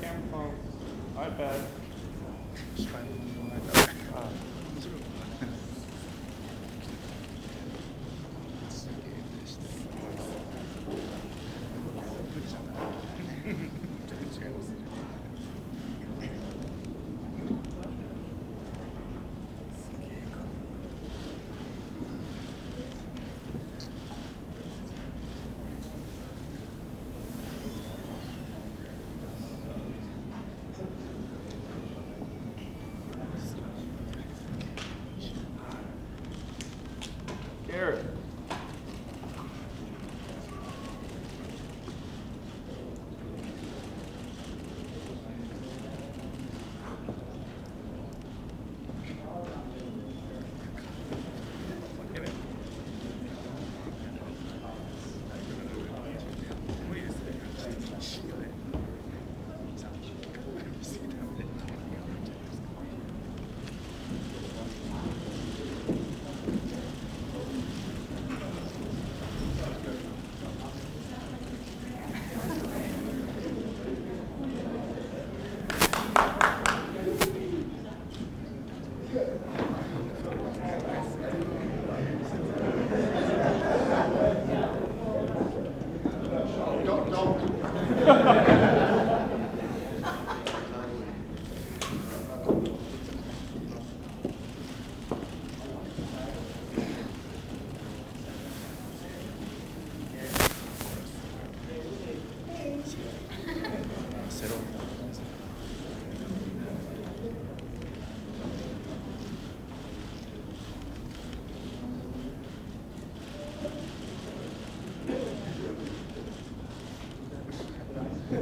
camera phone, iPad. no.